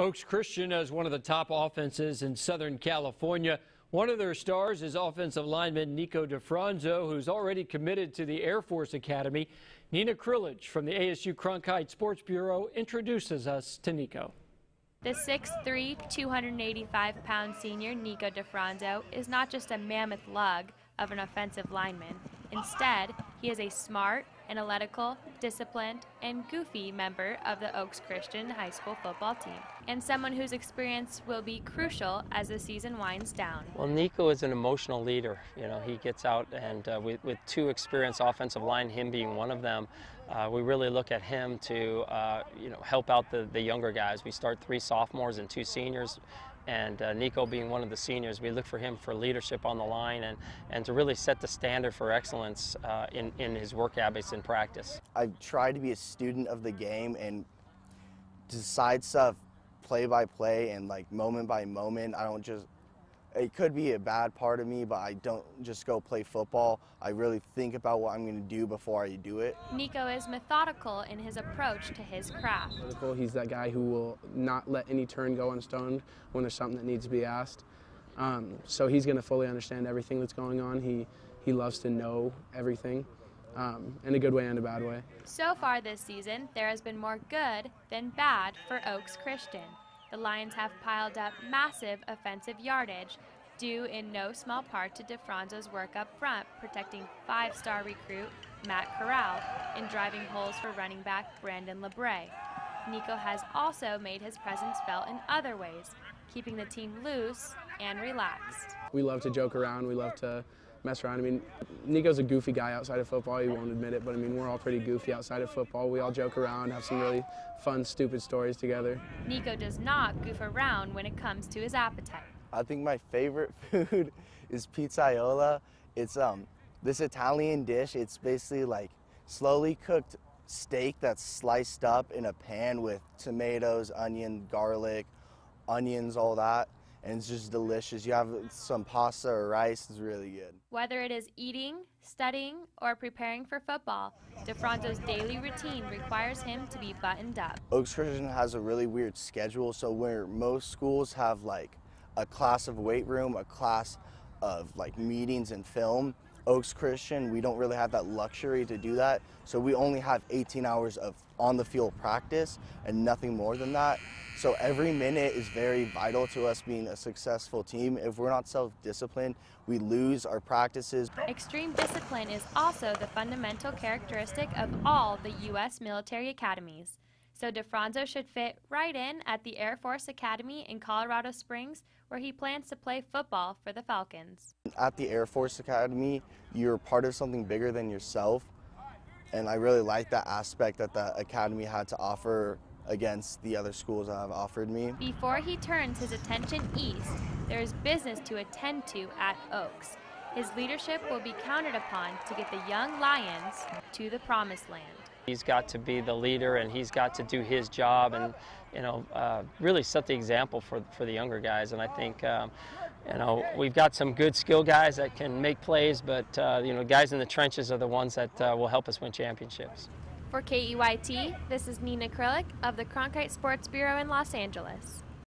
Oaks Christian has one of the top offenses in Southern California. One of their stars is offensive lineman Nico DiFronzo, who's already committed to the Air Force Academy. Neena Krilich from the ASU Cronkite Sports Bureau introduces us to Nico. The 6'3", 285-pound senior Nico DiFronzo is not just a mammoth lug of an offensive lineman. Instead, he is a smart, analytical, disciplined, and goofy member of the Oaks Christian High School football team, and someone whose experience will be crucial as the season winds down. Well, Nico is an emotional leader. You know, he gets out and uh, with, with, two experienced offensive line, him being one of them, uh, we really look at him to, uh, you know, help out the, the younger guys. We start three sophomores and two seniors and uh, Nico being one of the seniors, we look for him for leadership on the line and, and to really set the standard for excellence uh, in, in his work habits and practice. I've tried to be a student of the game and decide stuff play by play and like moment by moment. I don't just it could be a bad part of me, but I don't just go play football. I really think about what I'm going to do before I do it. Nico is methodical in his approach to his craft. He's that guy who will not let any turn go unstoned when there's something that needs to be asked. Um, so he's going to fully understand everything that's going on. He, he loves to know everything. Um, in a good way and a bad way. So far this season, there has been more good than bad for Oaks Christian. The Lions have piled up massive offensive yardage, due in no small part to DiFronzo's work up front, protecting five-star recruit Matt Corral and driving holes for running back Brandon LeBray. Nico has also made his presence felt in other ways, keeping the team loose and relaxed. We love to joke around. We love to mess around. I mean, Nico's a goofy guy outside of football. He won't admit it, but I mean, we're all pretty goofy outside of football. We all joke around, have some really fun, stupid stories together. Nico does not goof around when it comes to his appetite. I think my favorite food is pizzaiola. It's um this Italian dish. It's basically like slowly cooked steak that's sliced up in a pan with tomatoes, onion, garlic, onions, all that and it's just delicious. You have some pasta or rice, it's really good. Whether it is eating, studying, or preparing for football, DiFronzo's daily routine requires him to be buttoned up. Oaks Christian has a really weird schedule, so where most schools have like a class of weight room, a class of like meetings and film, Oaks Christian, we don't really have that luxury to do that. So we only have 18 hours of on the field practice and nothing more than that. So every minute is very vital to us being a successful team. If we're not self-disciplined, we lose our practices. Extreme discipline is also the fundamental characteristic of all the U.S. military academies. So DiFronzo should fit right in at the Air Force Academy in Colorado Springs, where he plans to play football for the Falcons. At the Air Force Academy, you're part of something bigger than yourself, and I really like that aspect that the Academy had to offer against the other schools that have offered me. Before he turns his attention east, there is business to attend to at Oaks. His leadership will be counted upon to get the young Lions to the promised land. He's got to be the leader and he's got to do his job and, you know, uh, really set the example for, for the younger guys. And I think, um, you know, we've got some good skill guys that can make plays, but, uh, you know, guys in the trenches are the ones that uh, will help us win championships. For KEYT, this is Neena Krilich of the Cronkite Sports Bureau in Los Angeles.